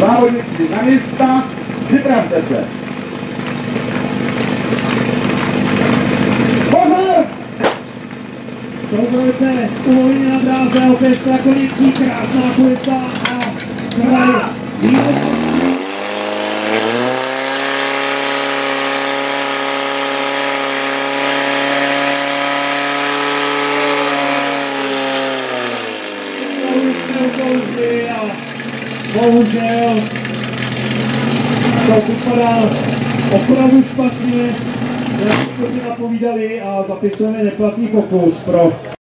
závodníci na místa, připravte se. Pozor! Uvolnění na dráze, opět Strakonický, krásná pojista a kraj. Výborný. Bohužel to vypadá opravdu špatně, jak jsme napovídali a zapisujeme neplatný pokus pro